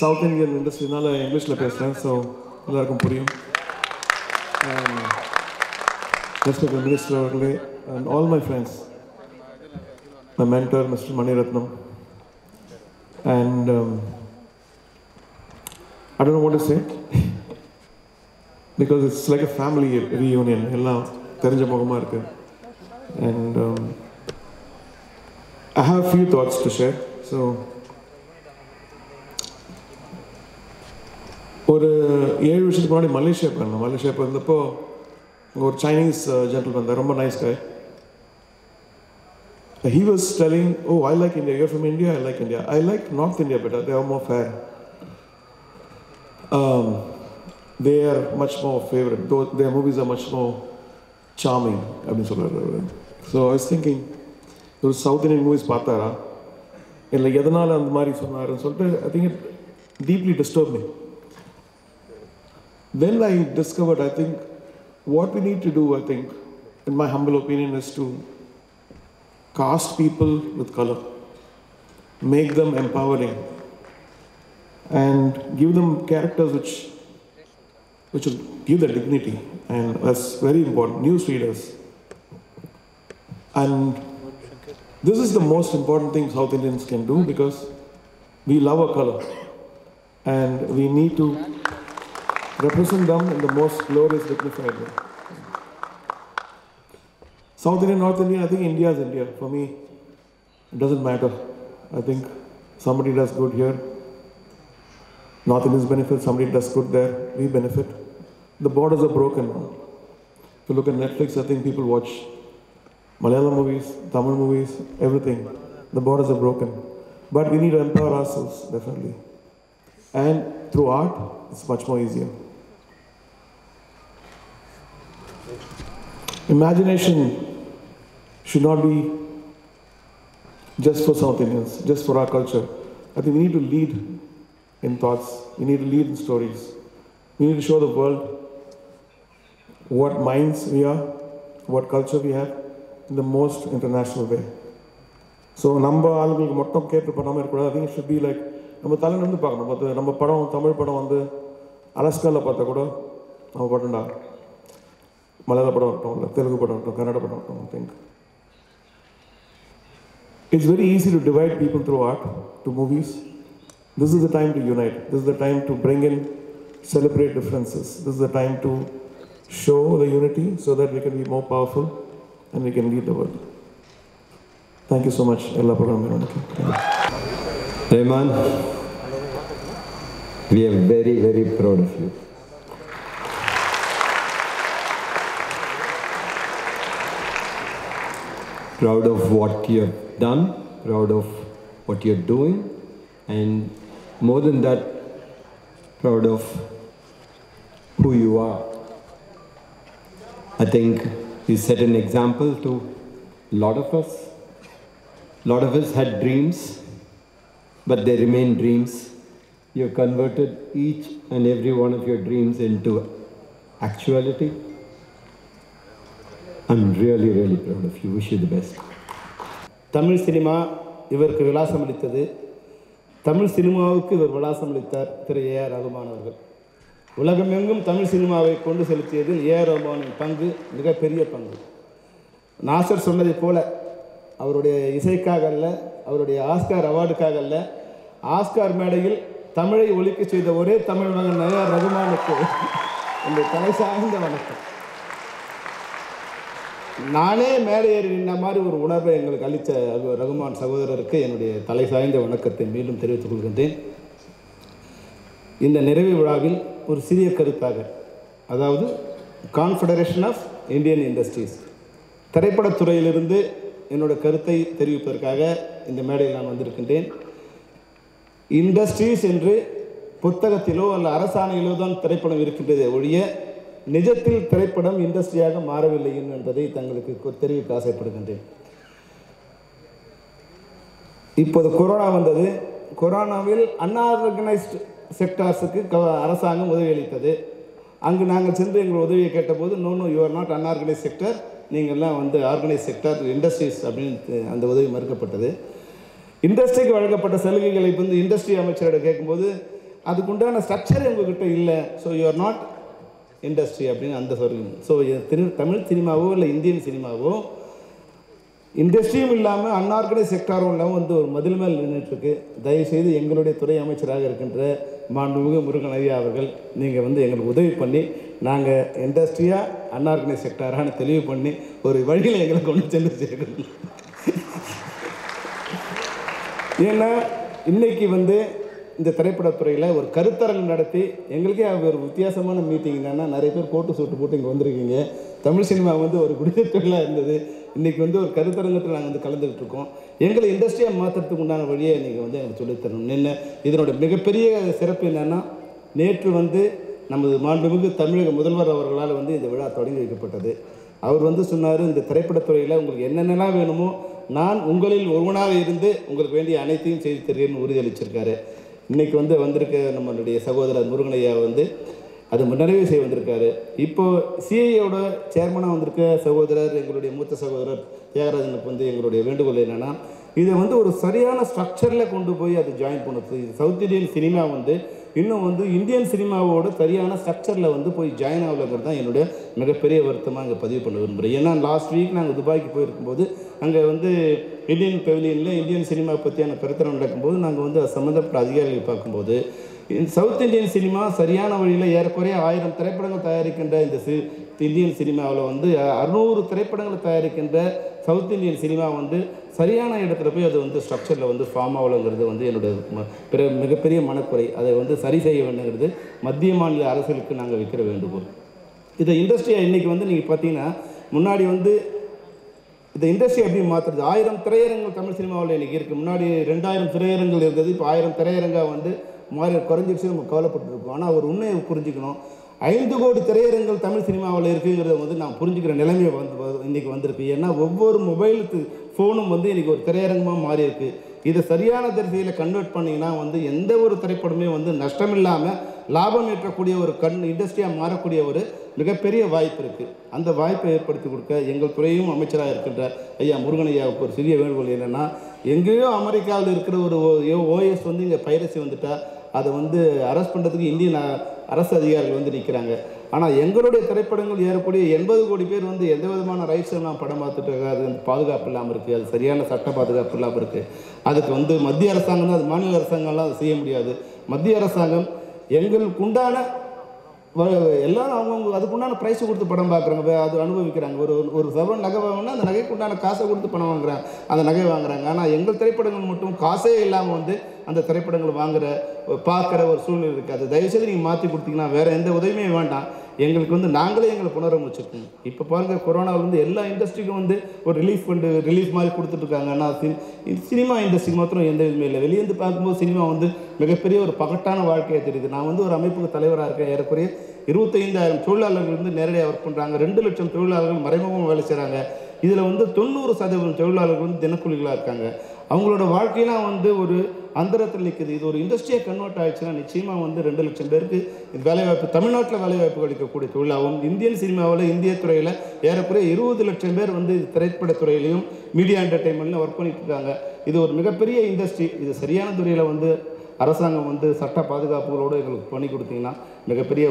South Indian இண்டஸ்ட்ரினால இங்கிலீஷில் பேசுகிறேன் so எல்லாருக்கும் புரியும் ரெஸ்பெக்ட் மினிஸ்டர் அவர்களே and all my friends my mentor mister Mani Ratnam and I don't know what to say because it's like a family reunion எல்லாம் தெரிஞ்ச முகமாக இருக்கு and um, I have a few thoughts to share. So, ஒரு ஏழு வருஷத்துக்கு முன்னாடி Malaysia போயிருந்தோம் Malaysia போயிருந்தப்போ அங்கே ஒரு சைனீஸ் ஜென்டல் வந்தார் ரொம்ப nice guy He was telling, Oh, I like India. You're from India? I like India. I like North India better. They are more fair. Um, they are much more favorite. Though their movies are much more charming. அப்படின்னு சொல்கிறார் so I was thinking ஒரு south Indian movies பார்த்தாரா இல்லை எதனால் அந்த மாதிரி சொன்னாருன்னு சொல்லிட்டு I think it deeply disturb me Then I discovered, I think, what we need to do, I think, in my humble opinion, is to cast people with color, make them empowering, and give them characters which which will give them dignity, and that's very important. Newsreaders, and this is the most important thing South Indians can do because we love our color, and we need to represent them in the most glorious, dignified way. South India, North India, I think India is India. For me, it doesn't matter. I think somebody does good here. North Indians benefit, somebody does good there, we benefit. The borders are broken. If you look at Netflix, I think people watch Malayalam movies, Tamil movies, everything. The borders are broken. But we need to empower ourselves, definitely. And through art, it's much more easier. Imagination should not be just for South Indians, just for our culture. I think we need to lead in thoughts, we need to lead in stories. We need to show the world what minds we are, what culture we have in the most international way. So நம்ம ஆளுங்களுக்கு மட்டும் கேட்டு பண்ணாமல் இருக்கக்கூடாது I think should be like நம்ம தலையிலேருந்து பார்க்கணும் பார்த்து நம்ம படம் தமிழ் படம் வந்து அலஸ்காவில் பார்த்தா கூட நம்ம படம்டா மலையாள படம் இருக்கட்டும் இல்லை தெலுங்கு படம் இருக்கட்டும் கன்னட படம் இருக்கட்டும் think It's very easy to divide people through art, to movies. This is the time to unite. This is the time to bring in, celebrate differences. This is the time to show the unity so that we can be more powerful and we can lead the world. Thank you so much. எல்லா program Rehman, we are very, very proud of you. Proud of what you have done, proud of what you're doing, and more than that, proud of who you are. I think you set an example to a lot of us. A lot of us had dreams, but they remain dreams. You have converted each and every one of your dreams into actuality. I'm really really proud of you wish you the Tamil cinema இவருக்கு விலாசம் அளித்தது. தமிழ் சினிமாவுக்கு இவர் விலாசம் அளித்தார் திரு A R Rahman அவர்கள். உலகமெங்கும் தமிழ் சினிமாவை கொண்டு செலுத்தியதில் ஏ ஆர் ரகுமானின் பங்கு மிகப்பெரிய பங்கு. நாசர் சொன்னதைப் போல அவருடைய இசைக்காக அல்ல அவருடைய ஆஸ்கார் அவார்டுக்காக அல்ல ஆஸ்கார் மேடையில் தமிழை ஒழிக்க செய்த ஒரே தமிழ் மகன் ஏ ஆர் ரகுமானுக்கு இந்த தலை சார்ந்த வணக்கம். நானே மேலே ஏறி நின்ன மாதிரி ஒரு உணர்வை எங்களுக்கு அளித்த ரகுமான் சகோதரருக்கு என்னுடைய தலை சாய்ந்த வணக்கத்தை மீண்டும் தெரிவித்துக் கொள்கின்றேன். இந்த நிறைவு விழாவில் ஒரு சிறிய கருத்தாக அதாவது கான்ஃபெடரேஷன் ஆஃப் இந்தியன் இண்டஸ்ட்ரீஸ் திரைப்படத்துறையிலிருந்து என்னோட கருத்தை தெரிவிப்பதற்காக இந்த மேடையில் நான் வந்திருக்கின்றேன். இண்டஸ்ட்ரீஸ் என்று புத்தகத்திலோ அல்ல அரசாணையிலோ தான் திரைப்படம் இருக்கின்றதே ஒழிய நிஜத்தில் திரைப்படம் இண்டஸ்ட்ரியாக மாறவில்லை என்பதை தங்களுக்கு தெரிவிக்க ஆசைப்படுகின்றேன். இப்போது கொரோனா வந்தது. கொரோனாவில் அன்ஆர்கனைஸ்டு செக்டார்ஸுக்கு அரசாங்கம் உதவி அளித்தது அங்கு நாங்கள் சென்று எங்கள் உதவியை கேட்டபோது no no you are not unorganised sector நீங்கள்லாம் வந்து ஆர்கனைஸ் செக்டார் இண்டஸ்ட்ரீஸ் அப்படின்னு அந்த உதவி மறுக்கப்பட்டது. இண்டஸ்ட்ரிக்கு வழங்கப்பட்ட சலுகைகளை இப்போ வந்து இண்டஸ்ட்ரி அமைச்சரிடம் கேட்கும்போது அதுக்குண்டான ஸ்ட்ரக்சர் உங்ககிட்ட இல்லை. ஸோ யூஆர் நாட் இண்டஸ்ட்ரி அப்படின்னு அந்த சொல்லுங்க ஸோ திரு தமிழ் சினிமாவோ இல்லை இந்தியன் சினிமாவோ இண்டஸ்ட்ரியும் இல்லாமல் அன்ஆர்கனைஸ் செக்டாரும் இல்லாமல் வந்து ஒரு மதில் மேல் நின்றுட்டுருக்கு தயவுசெய்து எங்களுடைய துறை அமைச்சராக இருக்கின்ற மாண்புமிகு முருகன் ஐயா அவர்கள் நீங்கள் வந்து எங்களுக்கு உதவி பண்ணி நாங்கள் இண்டஸ்ட்ரியாக அன்ஆர்கனைஸ் செக்டாரான தெளிவு பண்ணி ஒரு வழியில் எங்களை கொண்டு சென்று சேர்க்கணும். ஏன்னா இன்னைக்கு வந்து இந்த திரைப்படத்துறையில் ஒரு கருத்தரங்கு நடத்தி எங்களுக்கே ஒரு வித்தியாசமான மீட்டிங் என்னென்னா நிறைய பேர் கோட்டு சூட்டு போட்டு இங்கே வந்திருக்கீங்க. தமிழ் சினிமா வந்து ஒரு குடிசை தொழிலாக இருந்தது. இன்றைக்கி வந்து ஒரு கருத்தரங்கத்தில் நாங்கள் வந்து கலந்துக்கிட்டு இருக்கோம். எங்களை இண்டஸ்ட்ரியாக மாற்றுறதுக்கு உண்டான வழியை நீங்கள் வந்து எனக்கு சொல்லித்தரணும் என்ன இதனோட மிகப்பெரிய சிறப்பு என்னென்னா நேற்று வந்து நமது மாண்புமிகு தமிழக முதல்வர் அவர்களால் வந்து இந்த விழா தொடங்கி வைக்கப்பட்டது. அவர் வந்து சொன்னார் இந்த திரைப்படத்துறையில் உங்களுக்கு என்னென்னலாம் வேணுமோ நான் உங்களில் ஒருவனாக இருந்து உங்களுக்கு வேண்டிய அனைத்தையும் செய்து தருகிறேன்னு உறுதியளிச்சிருக்காரு. இன்றைக்கி வந்து வந்திருக்க நம்மளுடைய சகோதரர் முருகனையா வந்து அது நிறைவு செய்ய வந்திருக்காரு. இப்போது சிஐயோட சேர்மனாக வந்திருக்க சகோதரர் எங்களுடைய மூத்த சகோதரர் தியாகராஜனுக்கு வந்து எங்களுடைய வேண்டுகோள் என்னென்னா இதை வந்து ஒரு சரியான ஸ்ட்ரக்சரில் கொண்டு போய் அதை ஜாயின் பண்ணுறது இது சவுத் இந்தியன் சினிமா வந்து இன்னும் வந்து இந்தியன் சினிமாவோட சரியான ஸ்ட்ரக்சரில் வந்து போய் ஜாயின் ஆகலங்கிறது தான் என்னுடைய மிகப்பெரிய வருத்தமாக அங்கே பதிவு பண்ண விரும்புகிறேன் ஏன்னா லாஸ்ட் வீக் நாங்கள் துபாய்க்கு போயிருக்கும்போது அங்கே வந்து இந்தியன் பெவிலியனில் இந்தியன் சினிமா பற்றியான பிரச்சனை நடக்கும்போது நாங்கள் வந்து அது சம்மந்தப்பட்ட அதிகாரிகள் பார்க்கும்போது சவுத் இந்தியன் சினிமா சரியான வழியில் ஏறக்குறைய ஆயிரம் திரைப்படங்கள் தயாரிக்கின்ற இந்த சி இந்தியன் சினிமாவில் வந்து அறுநூறு திரைப்படங்களை தயாரிக்கின்ற சவுத் இந்தியன் சினிமா வந்து சரியான இடத்துல போய் அது வந்து ஸ்ட்ரக்சரில் வந்து ஃபார்ம் ஆகலங்கிறது வந்து என்னுடைய பிற மிகப்பெரிய மனக்குறை. அதை வந்து சரி செய்ய வேண்டுங்கிறது மத்திய மாநில அரசுகளுக்கு நாங்கள் வைக்கிற வேண்டுகோள். இந்த இண்டஸ்ட்ரியை இன்றைக்கி வந்து நீங்கள் பார்த்தீங்கன்னா முன்னாடி வந்து இந்த இண்டஸ்ட்ரி எப்படி மாற்றுறது ஆயிரம் திரையரங்கள் தமிழ் சினிமாவில் இன்றைக்கி இருக்குது முன்னாடி ரெண்டாயிரம் திரையரங்கள் இருந்தது. இப்போ ஆயிரம் திரையரங்காக வந்து மாறி குறைஞ்சிருச்சு நம்ம கவலைப்பட்டுருக்கோம். ஆனால் ஒரு உண்மையை புரிஞ்சுக்கணும். ஐந்து கோடி திரையரங்கள் தமிழ் சினிமாவில் இருக்குங்கிறத வந்து நான் புரிஞ்சுக்கிற நிலைமை வந்து இன்றைக்கி வந்திருக்கு. ஏன்னா ஒவ்வொரு மொபைலுக்கு ஃபோனும் வந்து இன்றைக்கி ஒரு திரையரங்கமாக மாறியிருக்கு. இதை சரியான திசையில் கன்வெர்ட் பண்ணிங்கன்னா வந்து எந்த ஒரு திரைப்படமே வந்து நஷ்டம் இல்லாமல் லாபம் ஈட்டக்கூடிய ஒரு கண் இண்டஸ்ட்ரியாக மாறக்கூடிய ஒரு மிகப்பெரிய வாய்ப்பு இருக்குது அந்த வாய்ப்பை ஏற்படுத்தி கொடுக்க எங்கள் துறையும் அமைச்சராக இருக்கின்ற ஐயா முருகன் ஐயாவுக்கு ஒரு சிறிய வேண்டுகோள் என்னென்னா எங்கேயோ அமெரிக்காவில் இருக்கிற ஒரு ஓஎஸ் வந்து இங்கே பைரசி வந்துட்டால் அதை வந்து அரெஸ்ட் பண்ணுறதுக்கு இந்தியன் அரசு அதிகாரிகள் வந்து நிற்கிறாங்க ஆனால் எங்களுடைய திரைப்படங்கள் ஏறக்கூடிய எண்பது கோடி பேர் வந்து எந்த விதமான ரைட்ஸ் எல்லாம் படம் பார்த்துட்டு இருக்காது அது பாதுகாப்பு இல்லாமல் இருக்குது அது சரியான சட்ட பாதுகாப்பு இல்லாமல் இருக்குது அதுக்கு வந்து மத்திய அரசாங்கம் தான் அது மாநில அரசாங்கம்லாம் அதை செய்ய முடியாது. மத்திய அரசாங்கம் எங்களுக்கு உண்டான வ- எல்லாரும் அவங்கவுங்க அதுக்குண்டான ப்ரைஸ் கொடுத்து படம் பார்க்குறாங்க அது அனுபவிக்கிறாங்க. ஒரு ஒரு சவரன் நகை வாங்கினா அந்த நகைக்கு உண்டான காசை கொடுத்து பணம் வாங்குறாங்க அந்த நகை வாங்குறாங்க. ஆனால் எங்கள் திரைப்படங்கள் மட்டும் காசே இல்லாமல் வந்து அந்த திரைப்படங்கள் வாங்குகிற பார்க்குற ஒரு சூழ்நிலை இருக்காது. தயவுசெய்து நீங்கள் மாற்றி கொடுத்தீங்கன்னா வேறு எந்த உதவியுமே வேண்டாம். எங்களுக்கு வந்து நாங்களே எங்களை புனரமைச்சிருக்கோம் இப்போ பாருங்க கொரோனாவில் வந்து எல்லா இண்டஸ்ட்ரிக்கும் வந்து ஒரு ரிலீஃப் ஃபண்டு ரிலீஃப் மாதிரி கொடுத்துட்ருக்காங்க ஆனால் சின் சினிமா இண்டஸ்ட்ரி மாத்திரம் எந்த இதுவுமே இல்லை. வெளியேந்து பார்க்கும்போது சினிமா வந்து மிகப்பெரிய ஒரு பகட்டான வாழ்க்கையை தெரியுது. நான் வந்து ஒரு அமைப்புக்கு தலைவராக இருக்கேன். ஏறக்குறைய இருபத்தைந்தாயிரம் தொழிலாளர்கள் வந்து நேரடியாக ஒர்க் பண்ணுறாங்க ரெண்டு லட்சம் தொழிலாளர்கள் மறைமுகமாக வேலை செய்கிறாங்க இதில் வந்து தொண்ணூறு சதவீதம் தொழிலாளர்கள் வந்து தினக்கூலிகளாக இருக்காங்க. அவங்களோட வாழ்க்கையெல்லாம் வந்து ஒரு அந்தரத்தில் நிற்குது இது ஒரு இண்டஸ்ட்ரியாக கன்வெர்ட் ஆயிடுச்சுன்னா நிச்சயமாக வந்து ரெண்டு லட்சம் பேருக்கு இது வேலைவாய்ப்பு தமிழ்நாட்டில் வேலைவாய்ப்பு கிடைக்கக்கூடிய தொழிலாகவும் இந்தியன் சினிமாவில் இந்திய துறையில் ஏறக்குறைய இருபது லட்சம் பேர் வந்து திரைப்பட துறையிலையும் மீடியா என்டர்டைன்மெண்ட்லையும் ஒர்க் பண்ணிட்டு இருக்காங்க. இது ஒரு மிகப்பெரிய இண்டஸ்ட்ரி இது சரியான துறையில் வந்து அரசாங்கம் வந்து சட்ட பாதுகாப்புகளோடு எங்களுக்கு பண்ணி கொடுத்தீங்கன்னா மிகப்பெரிய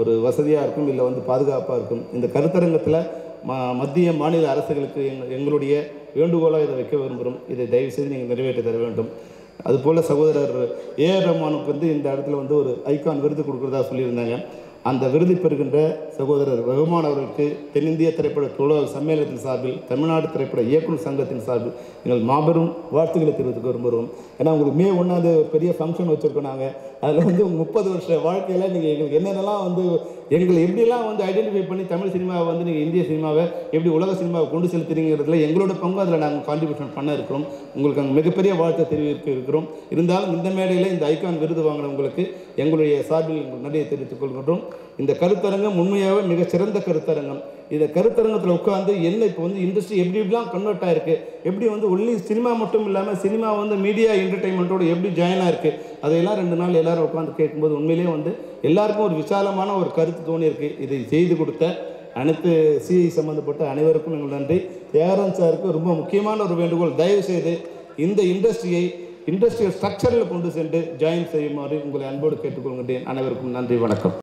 ஒரு வசதியாக இருக்கும் இல்லை வந்து பாதுகாப்பாக இருக்கும். இந்த கருத்தரங்கத்தில் மத்திய மாநில அரசுகளுக்கு எங்க எங்களுடைய வேண்டுகோளாக இதை வைக்க விரும்புகிறோம். இதை தயவு செய்து நீங்கள் நிறைவேற்றி தர வேண்டும். அதுபோல் சகோதரர் ஏஆர் ரஹ்மானுக்கு வந்து இந்த இடத்துல வந்து ஒரு ஐகான் விருது கொடுக்குறதா சொல்லியிருந்தாங்க. அந்த விருது பெறுகின்ற சகோதரர் ரகுமான் அவர்களுக்கு தென்னிந்திய திரைப்பட தொழிலாளர் சம்மேளனத்தின் சார்பில் தமிழ்நாடு திரைப்பட இயக்குநர் சங்கத்தின் சார்பில் எங்கள் மாபெரும் வாழ்த்துக்களை தெரிவித்துக்க விரும்புகிறோம். ஏன்னா உங்களுக்கு மே ஒன்றாவது பெரிய ஃபங்க்ஷன் வச்சுருக்கோம் நாங்கள் அதில் வந்து முப்பது வருஷ வாழ்க்கையில் நீங்கள் எங்களுக்கு என்னென்னலாம் வந்து எங்களை எப்படிலாம் வந்து ஐடென்டிஃபை பண்ணி தமிழ் சினிமாவை வந்து நீங்கள் இந்திய சினிமாவை எப்படி உலக சினிமாவை கொண்டு செலுத்துறீங்கிறதுல எங்களோட பங்கு அதில் நாங்கள் கான்ட்ரிபியூஷன் பண்ண இருக்கிறோம். உங்களுக்கு அங்கே மிகப்பெரிய வாழ்த்தை தெரிவிக்க இருக்கிறோம். இருந்தாலும் இந்த மேடையில் இந்த ஐகான் விருது வாங்கினவங்களுக்கு எங்களுடைய சார்பில் நன்றியை தெரிவித்துக் கொள்கின்றோம். இந்த கருத்தரங்கம் உண்மையாகவே மிகச்சிறந்த கருத்தரங்கம். இந்த கருத்தரங்கத்தில் உட்காந்து என்ன இப்போ வந்து இண்டஸ்ட்ரி எப்படி எப்படிலாம் கன்வெர்ட் ஆயிருக்கு? எப்படி வந்து ஒன்லி சினிமா மட்டும் இல்லாமல் சினிமா வந்து மீடியா என்டர்டைன்மெண்ட்டோட எப்படி ஜாயின் ஆயிருக்கு? அதையெல்லாம் ரெண்டு நாள் எல்லாரும் உட்காந்து கேட்கும்போது உண்மையிலேயே வந்து எல்லாருக்கும் ஒரு விசாலமான ஒரு கருத்து தோணியிருக்கு இதை செய்து கொடுத்த அனைத்து சிஐ சம்மந்தப்பட்ட அனைவருக்கும் எங்கள் நன்றி. ஏஆர்என் சாருக்கு ரொம்ப முக்கியமான ஒரு வேண்டுகோள். தயவு செய்து இந்த இண்டஸ்ட்ரியை இண்டஸ்ட்ரியல் ஸ்ட்ரக்சரில் கொண்டு சென்று ஜாயின் செய்யுமாறு உங்களை அன்போடு கேட்டுக்கொள்கின்றேன். அனைவருக்கும் நன்றி வணக்கம்.